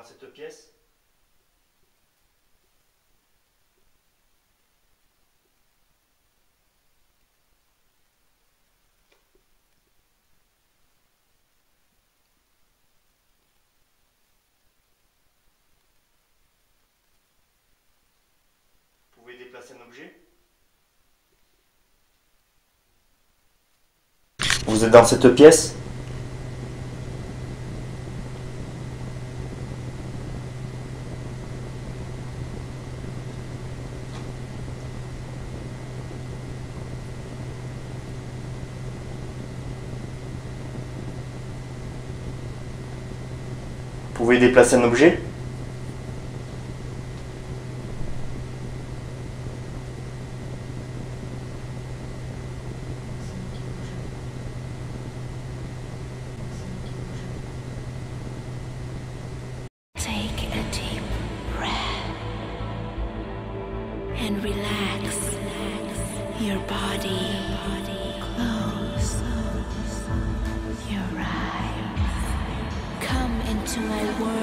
dans cette pièce. Vous pouvez déplacer un objet. Vous êtes dans cette pièce pouvez déplacer un objet and relax your body. to my world.